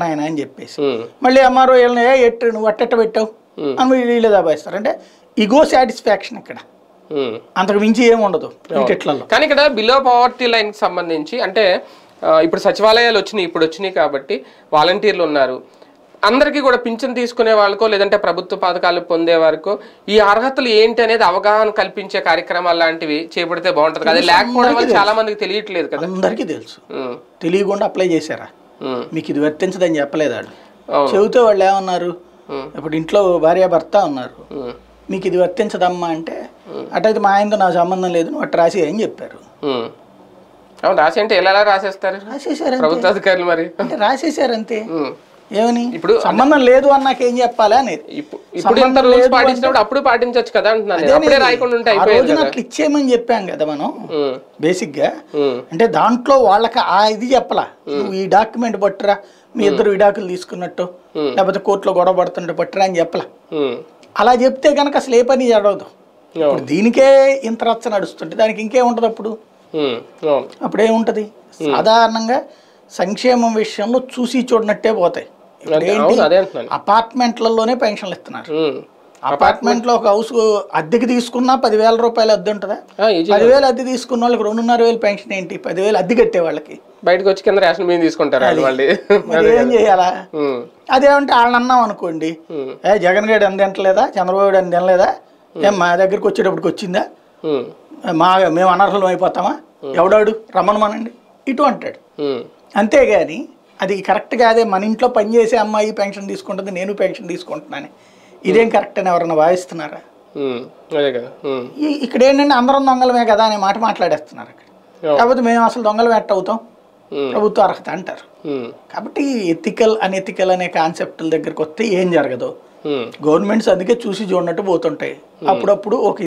ఆయన అని చెప్పేసి. మళ్ళీ ఎంఆర్ఓ వీళ్ళని "ఏ, ఎట్టు నువ్వు? అట్టెట్ట పెట్టావు? అని వీళ్ళు దాబాయిస్తారు. అంటే ఇగో సాటిస్ఫాక్షన్ ఇక్కడ. అంతకు మించి ఏమి ఉండదు కానీ ఇక్కడ బిలో పవర్టీ లైన్కి సంబంధించి అంటే ఇప్పుడు సచివాలయాలు వచ్చినాయి ఇప్పుడు వచ్చినాయి కాబట్టి వాలంటీర్లు ఉన్నారు. అందరికీ కూడా పింఛన్ తీసుకునే వాళ్ళకో లేదంటే ప్రభుత్వ పథకాలు పొందే వారికో ఈ అర్హతలు ఏంటి అనేది అవగాహన కల్పించే కార్యక్రమాలు లాంటివి చేపడితే బాగుంటది కదా. లేకపోవడం వల్ల చాలా మందికి తెలియట్లేదు కదా. అందరికీ తెలుసు. తెలియకుండా అప్లై చేశారా? మీకు ఇది వర్తించదని చెప్పలేదు వాళ్ళు. చెబితే వాళ్ళు ఏమన్నారు. ఇప్పుడు ఇంట్లో భార్య భర్త ఉన్నారు మీకు ఇది వర్తించదమ్మా అంటే అటైతే మా ఆయనతో నా సంబంధం లేదు నువ్వు అట్ట రాసి అని చెప్పారు. రాసి అంటే ఎలా రాసేస్తారు? రాసేసారు ప్రభుత్వ అధికారులు మరి. అంటే రాసేసారు అంతే. ఏమని? ఇప్పుడు సంబంధం లేదు అన్నాక ఏం చెప్పాలి అనేది? ఇప్పుడు ఇంత రూల్స్ పాటించినప్పుడు అప్పుడు పాటించవచ్చు కదా అంటున్నాను రాయకుండా ఉంటే రోజున అట్లా ఇచ్చేయమని చెప్పాం కదా మనం బేసిక్గా అంటే దాంట్లో వాళ్ళకి ఆ ఇది చెప్పలా. నువ్వు ఈ డాక్యుమెంట్ పట్టురా మీ ఇద్దరు విడాకులు తీసుకున్నట్టు లేకపోతే కోర్టులో గొడవ పడుతున్నట్టు పట్టురా అని చెప్పలా. అలా చెప్తే కనుక అసలు ఏ పని జరగదు. ఇప్పుడు దీనికే ఇంత రచ్చ నడుస్తుంటే దానికి ఇంకేం ఉంటుంది అప్పుడు అప్పుడు ఏముంటుంది సాధారణంగా సంక్షేమం విషయంలో చూసి చూడనట్టే పోతాయి. అపార్ట్మెంట్లలోనే పెన్షన్లు ఇస్తున్నారు. అపార్ట్మెంట్లో ఒక హౌస్ అద్దెకి తీసుకున్నా పదివేల రూపాయలు అద్దె ఉంటుందా? పదివేలు అద్దె తీసుకున్న వాళ్ళకి రెండున్నర వేలు పెన్షన్ ఏంటి? పదివేలు అద్దె కట్టే వాళ్ళకి. బయటకు వచ్చి కింద రేషన్ బియ్యం తీసుకుంటారు ఏం చేయాలా? అదేమంటే వాళ్ళని అన్నాం అనుకోండి. ఏ జగన్ గడు అని తింటలేదా చంద్రబాబు తినలేదా ఏం మా దగ్గరికి వచ్చేటప్పటికి వచ్చిందా? మా మేము అనర్హులం అయిపోతామా? ఎవడాడు? రమ్మనమానండి ఇటు అంటాడు. అంతేగాని అది కరెక్ట్ కాదే మన ఇంట్లో పనిచేసే అమ్మాయి పెన్షన్ తీసుకుంటుంది నేను పెన్షన్ తీసుకుంటున్నాను. ఇదేం కరెక్ట్ అని ఎవరన్నా ఈ- ఇక్కడ ఏంటంటే అందరం దొంగలమే కదా అనే మాట మాట్లాడేస్తున్నారు అక్కడ. కాకపోతే మేము అసలు దొంగలు ఎట్ట అవుతాం? ప్రభుత్వ అర్హత అంటారు. కాబట్టి ఎథికల్ అనెథికల్ అనే కాన్సెప్ట్ల దగ్గరికి వస్తే ఏం జరగదు. గవర్నమెంట్స్ అందుకే చూసి చూడనట్టు పోతుంటాయి. అప్పుడప్పుడు ఒక